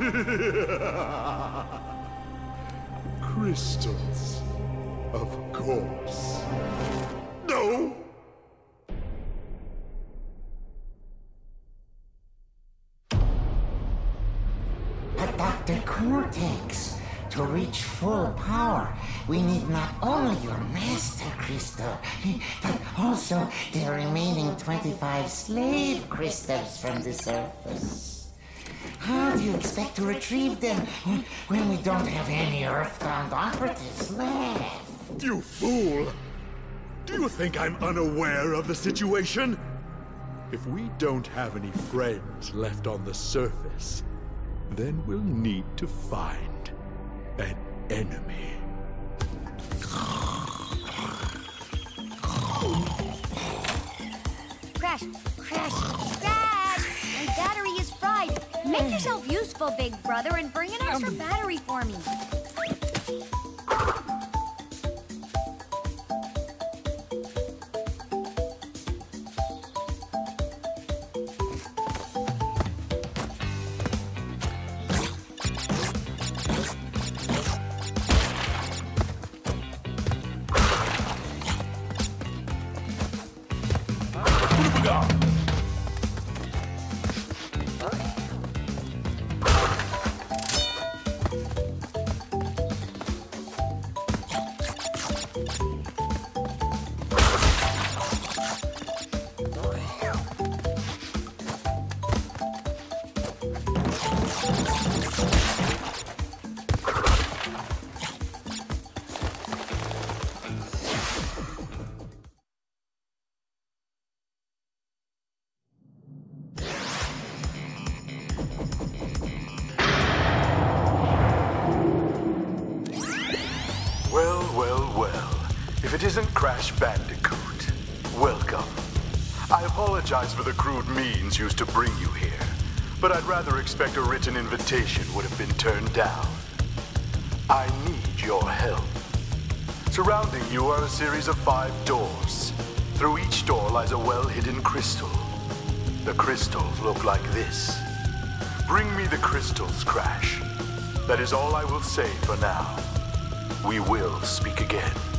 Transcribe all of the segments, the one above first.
Crystals. Of course. No! But Dr. Cortex, to reach full power, we need not only your master crystal, but also the remaining 25 slave crystals from the surface. How do you expect to retrieve them when- when we don't have any earthbound operatives left? You fool! Do you think I'm unaware of the situation? If we don't have any friends left on the surface, then we'll need to find an enemy. Crash, crash, crash! My battery is fried. Make yourself useful, big brother, and bring an extra um. battery for me. It isn't Crash Bandicoot, welcome. I apologize for the crude means used to bring you here, but I'd rather expect a written invitation would have been turned down. I need your help. Surrounding you are a series of five doors. Through each door lies a well-hidden crystal. The crystals look like this. Bring me the crystals, Crash. That is all I will say for now. We will speak again.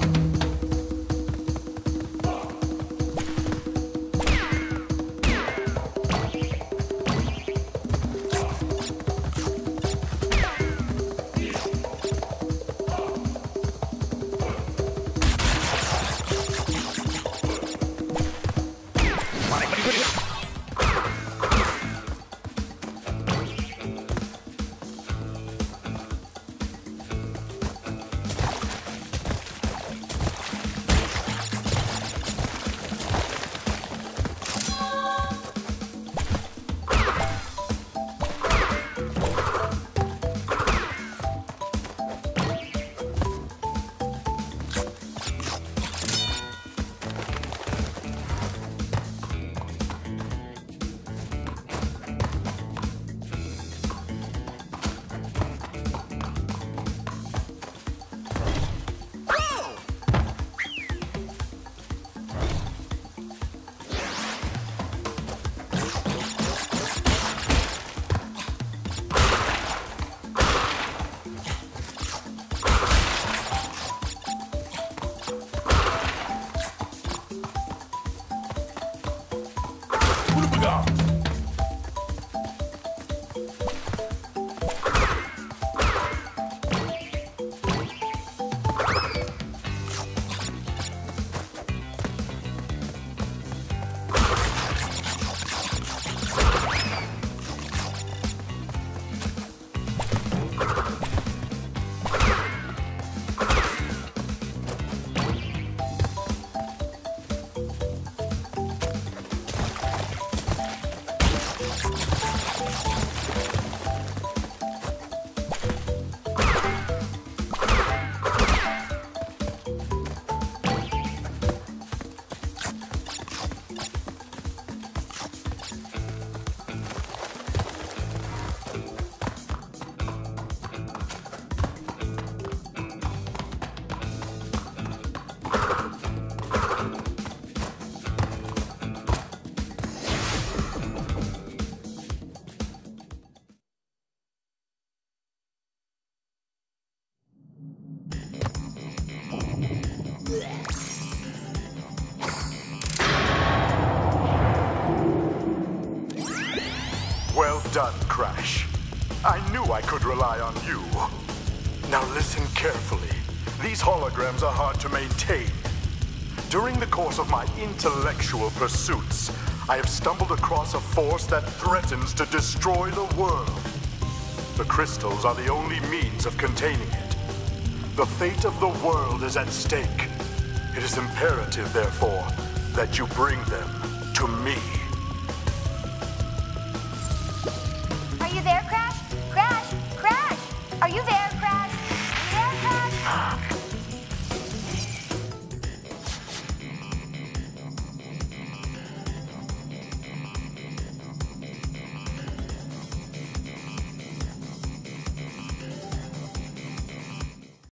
now. Done, Crash. I knew I could rely on you. Now listen carefully. These holograms are hard to maintain. During the course of my intellectual pursuits, I have stumbled across a force that threatens to destroy the world. The crystals are the only means of containing it. The fate of the world is at stake. It is imperative, therefore, that you bring them to me. you there, Craig?